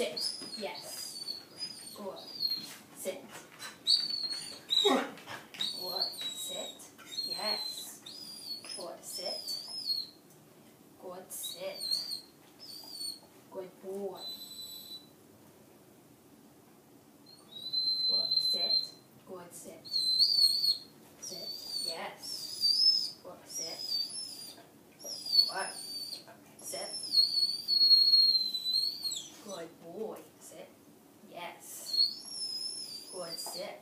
Yes. Good boy, sit. Yes. Good, sit.